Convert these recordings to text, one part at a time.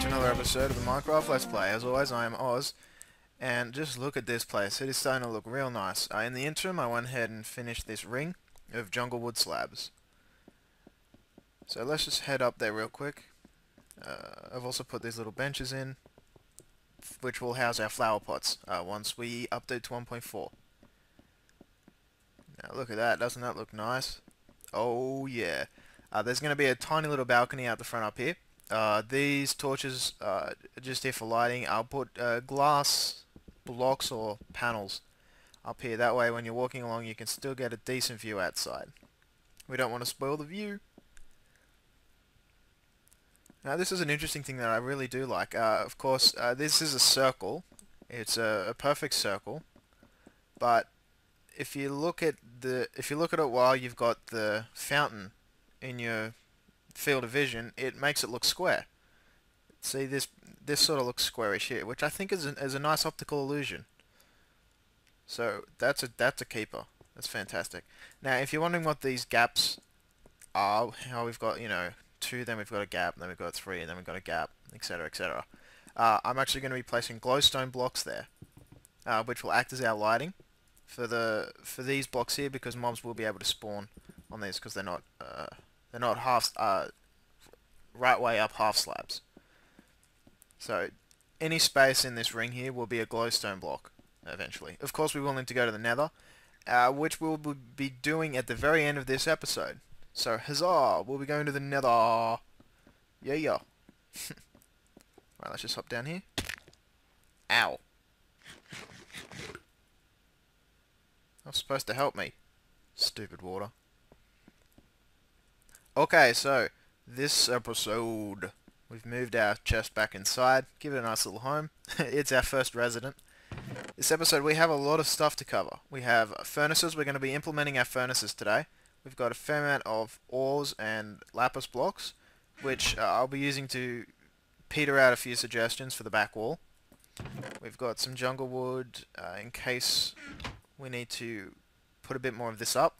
to another episode of the Minecraft Let's Play. As always, I am Oz, and just look at this place. It is starting to look real nice. Uh, in the interim, I went ahead and finished this ring of jungle wood slabs. So let's just head up there real quick. Uh, I've also put these little benches in, which will house our flower pots uh, once we update to 1.4. Now look at that, doesn't that look nice? Oh yeah. Uh, there's going to be a tiny little balcony out the front up here. Uh, these torches uh, are just here for lighting. I'll put uh, glass blocks or panels up here. That way when you're walking along you can still get a decent view outside. We don't want to spoil the view. Now this is an interesting thing that I really do like. Uh, of course, uh, this is a circle. It's a, a perfect circle. But if you look at the if you look at it while you've got the fountain in your field of vision, it makes it look square. See, this this sort of looks squarish here, which I think is a, is a nice optical illusion. So that's a that's a keeper. That's fantastic. Now, if you're wondering what these gaps are, how we've got you know two, then we've got a gap, then we've got three, and then we've got a gap, etc., etc. Uh, I'm actually going to be placing glowstone blocks there, uh, which will act as our lighting for the for these blocks here, because mobs will be able to spawn on these because they're not uh, they're not half uh, right way up half slabs. So any space in this ring here will be a glowstone block eventually. Of course we will need to go to the nether, uh, which we'll be doing at the very end of this episode. So huzzah, we'll be going to the nether. Yeah, yeah. right, let's just hop down here. Ow. That's supposed to help me. Stupid water. Okay, so this episode, we've moved our chest back inside, give it a nice little home. it's our first resident. This episode we have a lot of stuff to cover. We have furnaces, we're going to be implementing our furnaces today. We've got a fair amount of ores and lapis blocks, which uh, I'll be using to peter out a few suggestions for the back wall. We've got some jungle wood uh, in case we need to put a bit more of this up.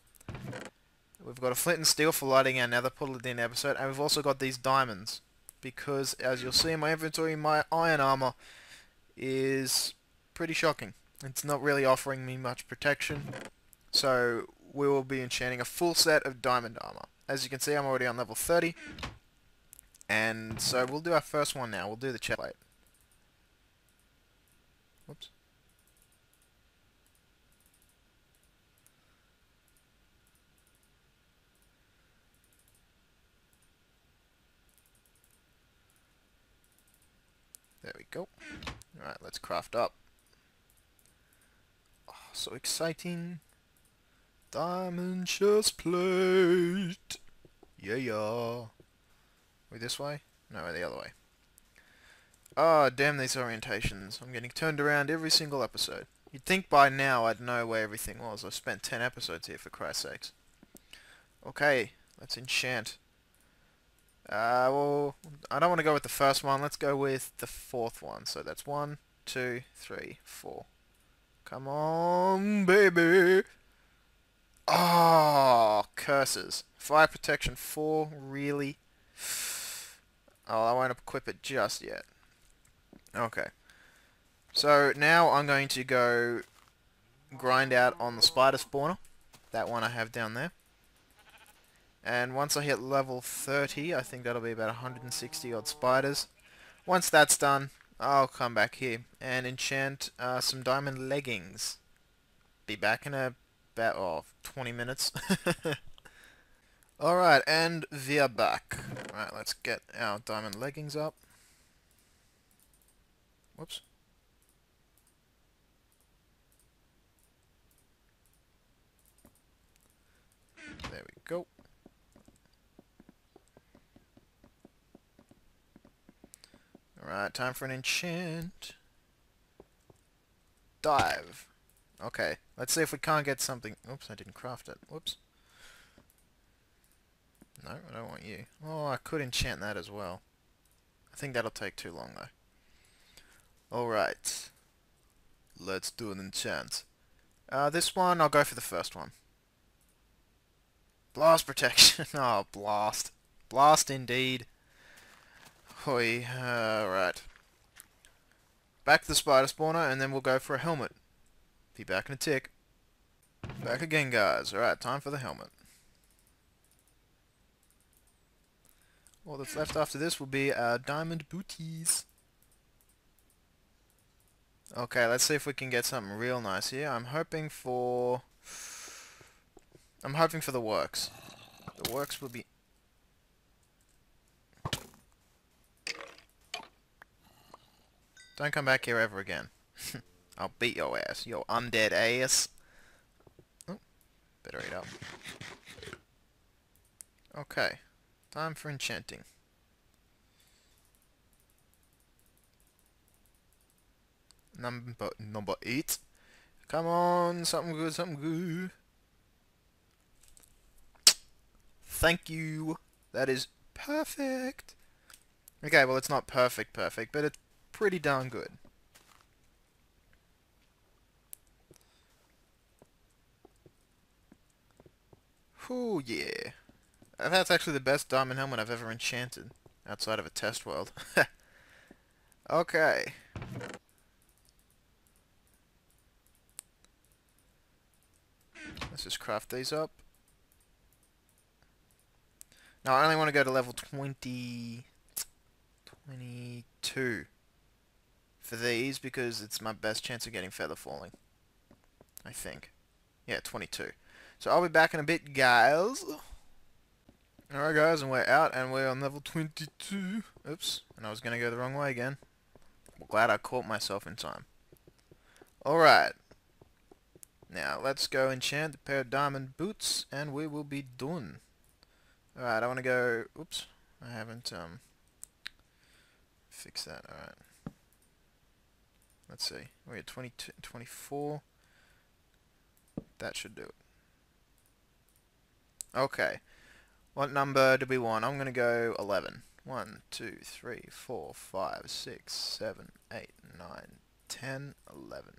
We've got a flint and steel for lighting our nether portal at the end episode, and we've also got these diamonds. Because, as you'll see in my inventory, my iron armor is pretty shocking. It's not really offering me much protection. So, we will be enchanting a full set of diamond armor. As you can see, I'm already on level 30. And so, we'll do our first one now. We'll do the chest plate. Go. Alright, let's craft up. Oh, so exciting. Diamond chest plate. Yeah, yeah. We this way? No, the other way. Ah, oh, damn these orientations. I'm getting turned around every single episode. You'd think by now I'd know where everything was. I've spent 10 episodes here, for Christ's sakes. Okay, let's enchant. Uh, well, I don't want to go with the first one. Let's go with the fourth one. So that's one, two, three, four. Come on, baby. Oh, curses. Fire protection 4, really? Oh, I won't equip it just yet. Okay. So now I'm going to go grind out on the spider spawner. That one I have down there. And once I hit level 30, I think that'll be about 160 odd spiders. Once that's done, I'll come back here and enchant uh, some diamond leggings. Be back in about oh, 20 minutes. Alright, and we're back. Alright, let's get our diamond leggings up. Whoops. There we go. Alright, time for an enchant. Dive. Okay, let's see if we can't get something... Oops, I didn't craft it. Whoops. No, I don't want you. Oh, I could enchant that as well. I think that'll take too long, though. Alright. Let's do an enchant. Uh, this one, I'll go for the first one. Blast protection. oh, blast. Blast indeed. Hoi, alright. Back to the spider spawner, and then we'll go for a helmet. Be back in a tick. Back again, guys. Alright, time for the helmet. All that's left after this will be our diamond booties. Okay, let's see if we can get something real nice here. I'm hoping for... I'm hoping for the works. The works will be... Don't come back here ever again. I'll beat your ass, your undead ass. Oh, better eat up. Okay, time for enchanting. Number number eight. Come on, something good, something good. Thank you. That is perfect. Okay, well it's not perfect perfect, but it's pretty darn good. Oh yeah. Uh, that's actually the best diamond helmet I've ever enchanted. Outside of a test world. okay. Let's just craft these up. Now I only want to go to level 20... 22 for these because it's my best chance of getting feather falling. I think. Yeah, 22. So I'll be back in a bit, guys. Alright, guys, and we're out, and we're on level 22. Oops, and I was going to go the wrong way again. Well, glad I caught myself in time. Alright. Now, let's go enchant a pair of diamond boots, and we will be done. Alright, I want to go... Oops, I haven't, um... Fix that, alright. Let's see. At 22, 24. That should do it. Okay. What number do we want? I'm going to go 11. 1, 2, 3, 4, 5, 6, 7, 8, 9, 10, 11.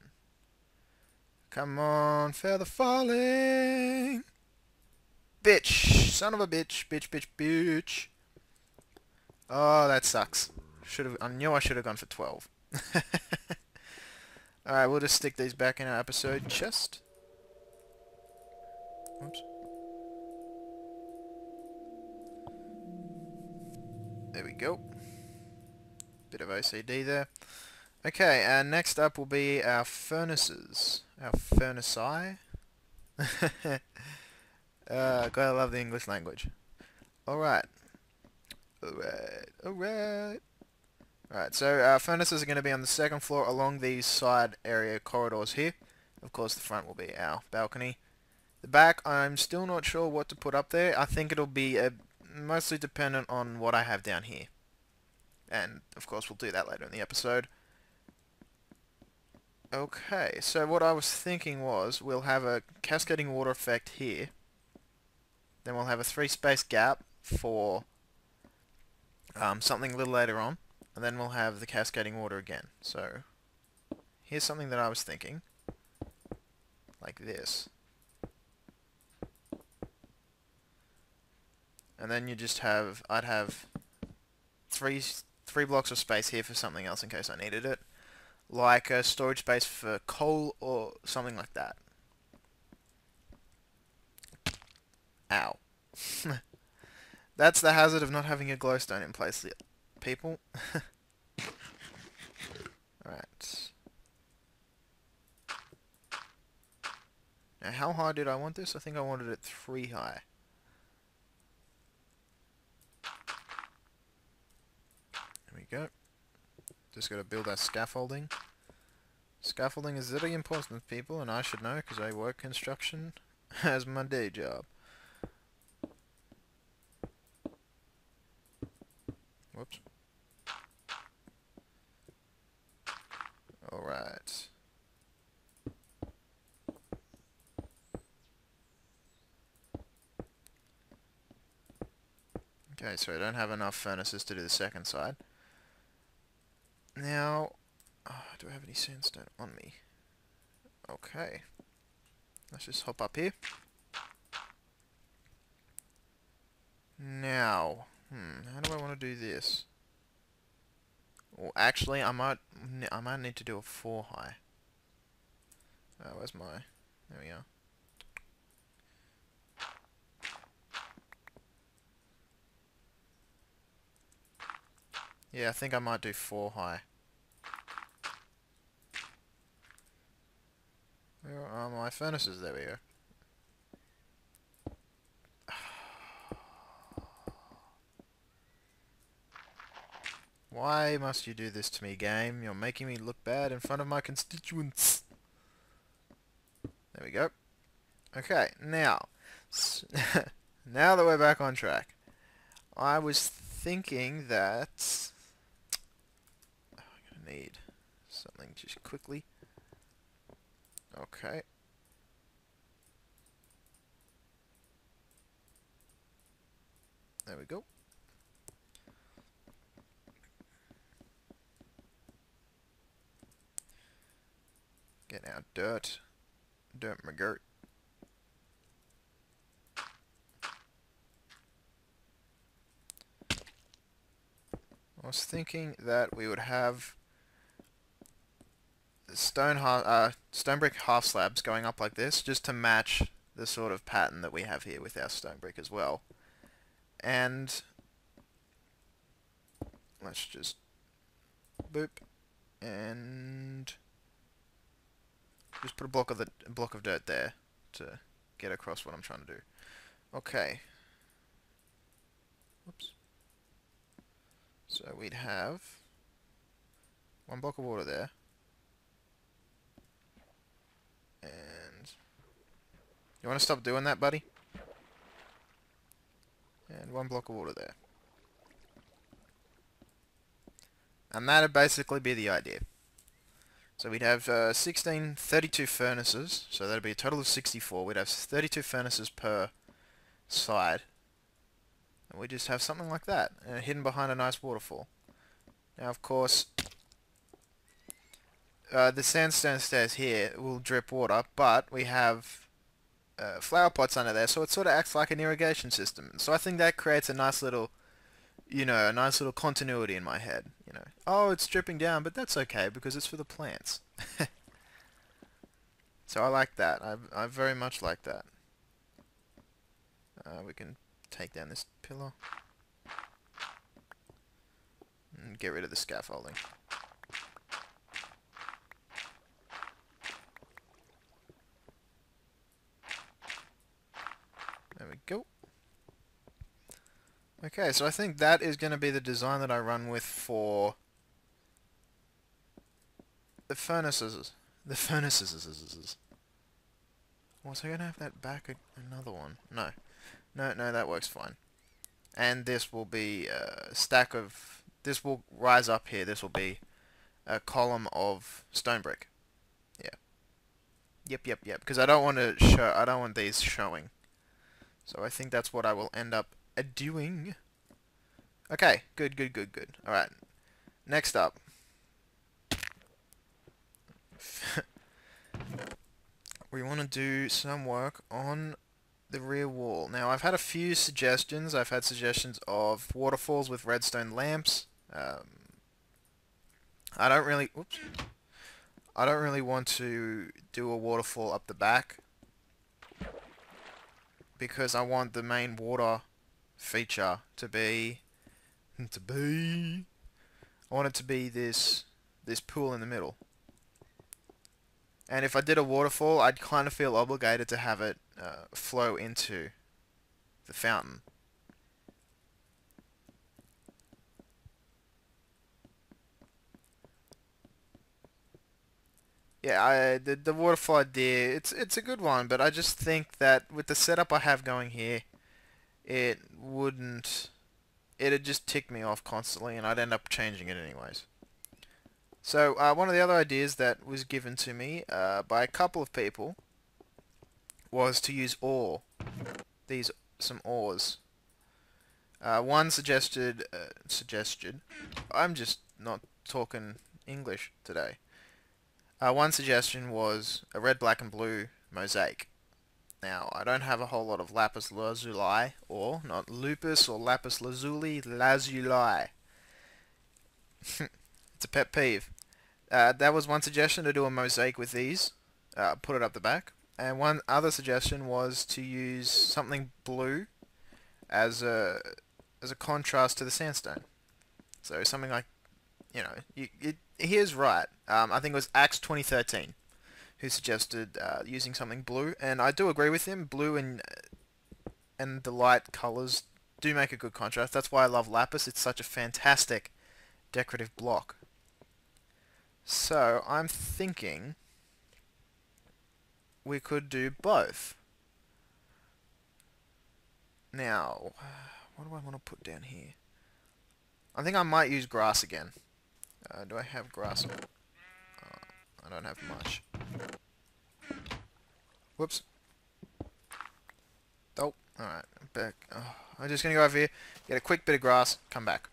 Come on, feather falling! Bitch! Son of a bitch, bitch, bitch, bitch! Oh, that sucks. Should have. I knew I should have gone for 12. Alright, we'll just stick these back in our episode chest. Oops. There we go. Bit of OCD there. Okay, and next up will be our furnaces. Our furnace-eye. uh, I love the English language. Alright. Alright, alright. Alright, so our furnaces are going to be on the second floor along these side area corridors here. Of course, the front will be our balcony. The back, I'm still not sure what to put up there. I think it'll be a, mostly dependent on what I have down here. And, of course, we'll do that later in the episode. Okay, so what I was thinking was we'll have a cascading water effect here. Then we'll have a three-space gap for um, something a little later on and then we'll have the cascading water again. So, here's something that I was thinking, like this. And then you just have, I'd have three, three blocks of space here for something else in case I needed it, like a storage space for coal or something like that. Ow. That's the hazard of not having a glowstone in place people. Alright. Now, how high did I want this? I think I wanted it three high. There we go. Just got to build our scaffolding. Scaffolding is very important, people, and I should know because I work construction as my day job. Whoops. Alright. Okay, so I don't have enough furnaces to do the second side. Now, oh, do I have any sandstone on me? Okay. Let's just hop up here. Now, hmm, how do I want to do this? Well, actually, I might I might need to do a four high. Oh, where's my? There we are. Yeah, I think I might do four high. Where are my furnaces? There we go. Why must you do this to me, game? You're making me look bad in front of my constituents. There we go. Okay, now, now that we're back on track, I was thinking that oh, I'm gonna need something just quickly. Okay. There we go. Get out dirt. Dirt McGirt. I was thinking that we would have stone uh, stone brick half slabs going up like this, just to match the sort of pattern that we have here with our stone brick as well. And let's just boop and just put a block of the block of dirt there to get across what I'm trying to do. Okay. Whoops. So we'd have one block of water there. And you want to stop doing that, buddy? And one block of water there. And that'd basically be the idea. So we'd have uh, 16 32 furnaces, so that'd be a total of 64. We'd have 32 furnaces per side. And we just have something like that, uh, hidden behind a nice waterfall. Now, of course, uh, the sandstone stairs here will drip water, but we have uh, flower pots under there, so it sort of acts like an irrigation system. So I think that creates a nice little, you know, a nice little continuity in my head you know, oh, it's dripping down, but that's okay because it's for the plants. so I like that. I, I very much like that. Uh, we can take down this pillar and get rid of the scaffolding. Go. Okay, so I think that is going to be the design that I run with for the furnaces. The furnaces. Was I going to have that back another one? No. No, no, that works fine. And this will be a stack of... This will rise up here. This will be a column of stone brick. Yeah. Yep, yep, yep. Because I don't want to show... I don't want these showing. So I think that's what I will end up doing. Okay, good, good, good, good. Alright, next up. we want to do some work on the rear wall. Now, I've had a few suggestions. I've had suggestions of waterfalls with redstone lamps. Um, I don't really... Oops. I don't really want to do a waterfall up the back because I want the main water feature to be to be I want it to be this this pool in the middle. And if I did a waterfall I'd kind of feel obligated to have it uh, flow into the fountain Yeah, I, the, the waterfall idea, it's, it's a good one, but I just think that with the setup I have going here, it wouldn't it'd just tick me off constantly and I'd end up changing it anyways. So uh, one of the other ideas that was given to me uh, by a couple of people was to use ore. These some ores. Uh, one suggested uh, suggested. I'm just not talking English today. Uh, one suggestion was a red, black, and blue mosaic. Now, I don't have a whole lot of lapis lazuli, or not lupus or lapis lazuli, lazuli. It's a pet peeve. Uh, that was one suggestion to do a mosaic with these, uh, put it up the back. And one other suggestion was to use something blue as a as a contrast to the sandstone. So something like, you know, you, it, he is right. Um, I think it was Axe 2013 who suggested uh, using something blue, and I do agree with him. Blue and and the light colors do make a good contrast. That's why I love lapis. It's such a fantastic decorative block. So I'm thinking we could do both. Now, what do I want to put down here? I think I might use grass again. Uh, do I have grass? Uh, I don't have much. Whoops. Oh, alright. Back. Oh, I'm just going to go over here, get a quick bit of grass, come back.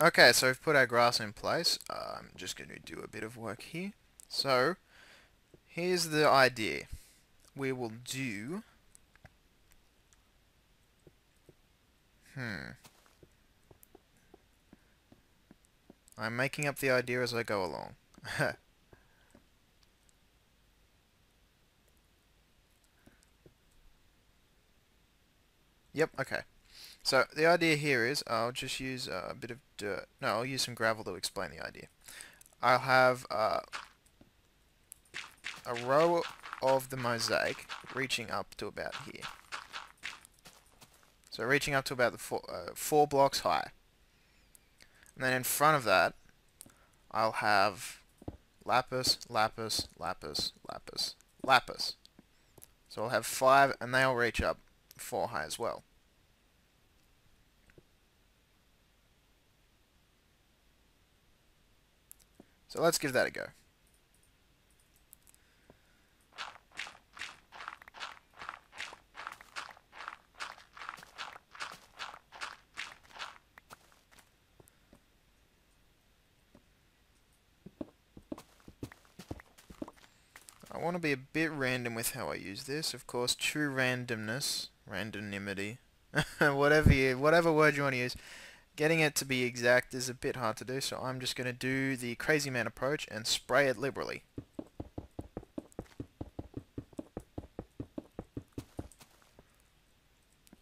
Okay, so we've put our grass in place. Uh, I'm just going to do a bit of work here. So, here's the idea. We will do... Hmm. I'm making up the idea as I go along. yep, okay. So the idea here is I'll just use a bit of dirt. No, I'll use some gravel to explain the idea. I'll have uh, a row of the mosaic reaching up to about here. So reaching up to about the four, uh, four blocks high. And then in front of that, I'll have lapis, lapis, lapis, lapis, lapis. So I'll have five, and they'll reach up four high as well. So let's give that a go. To be a bit random with how I use this. Of course, true randomness, randomnimity, whatever you, whatever word you want to use. Getting it to be exact is a bit hard to do, so I'm just going to do the crazy man approach and spray it liberally.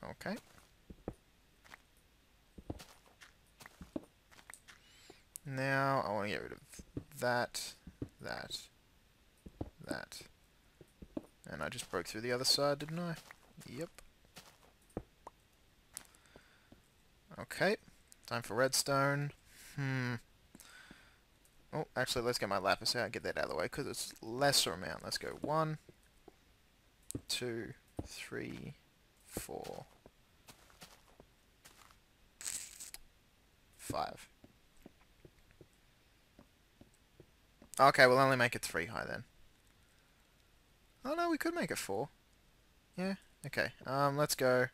Okay. Now I want to get rid of that, that, that. And I just broke through the other side, didn't I? Yep. Okay. Time for redstone. Hmm. Oh, actually, let's get my lapis out get that out of the way, because it's lesser amount. Let's go one, two, three, four, five. Okay, we'll only make it three high then. We could make it four. Yeah, okay. Um, let's go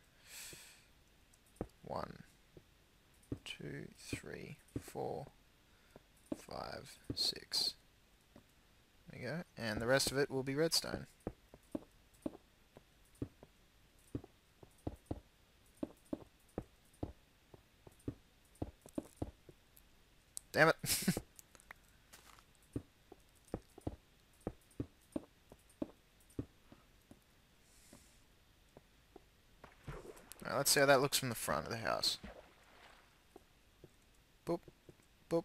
one, two, three, four, five, six. There we go. And the rest of it will be redstone. Damn it. Now let's see how that looks from the front of the house. Boop, boop.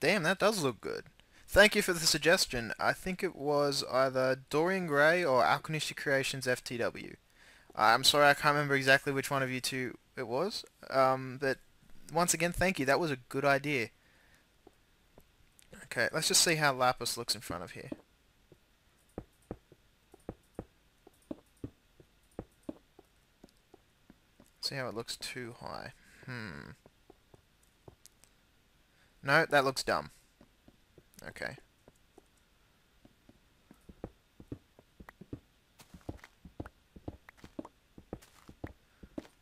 Damn, that does look good. Thank you for the suggestion. I think it was either Dorian Gray or Alkanistic Creations FTW. I'm sorry, I can't remember exactly which one of you two it was. Um, but once again, thank you. That was a good idea. Okay, let's just see how Lapis looks in front of here. See how it looks too high. Hmm. No, that looks dumb. Okay.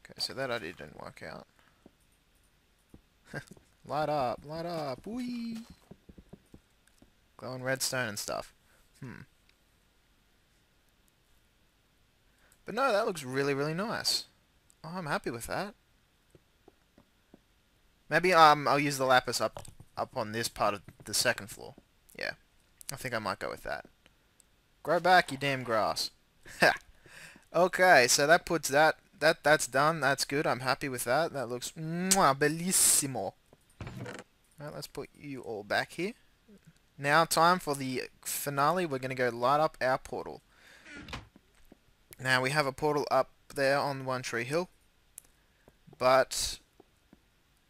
Okay, so that idea didn't work out. light up, light up, wee! Glowing redstone and stuff. Hmm. But no, that looks really, really nice. Oh, I'm happy with that. Maybe um I'll use the lapis up up on this part of the second floor. Yeah, I think I might go with that. Grow back, you damn grass. okay, so that puts that that that's done. That's good. I'm happy with that. That looks mwah, bellissimo. Right, let's put you all back here. Now, time for the finale. We're going to go light up our portal. Now, we have a portal up there on One Tree Hill. But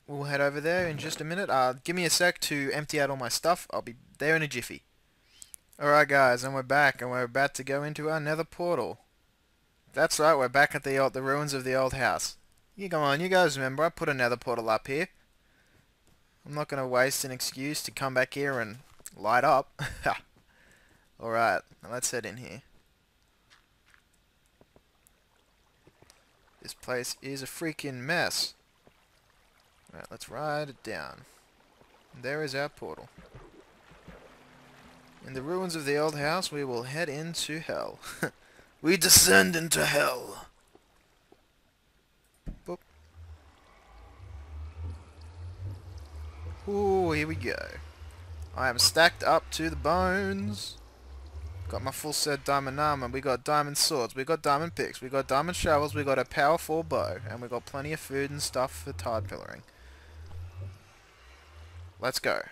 we'll head over there in just a minute. Uh, give me a sec to empty out all my stuff. I'll be there in a jiffy. Alright guys, and we're back, and we're about to go into our nether portal. That's right, we're back at the old, the ruins of the old house. You go on, you guys remember, I put a nether portal up here. I'm not going to waste an excuse to come back here and light up. Alright, let's head in here. This place is a freaking mess. Alright, let's ride it down. there is our portal. In the ruins of the old house, we will head into hell. we descend into hell. Boop. Ooh, here we go. I am stacked up to the bones. Got my full set diamond armor. We got diamond swords. We got diamond picks. We got diamond shovels. We got a powerful bow. And we got plenty of food and stuff for tide pillaring. Let's go.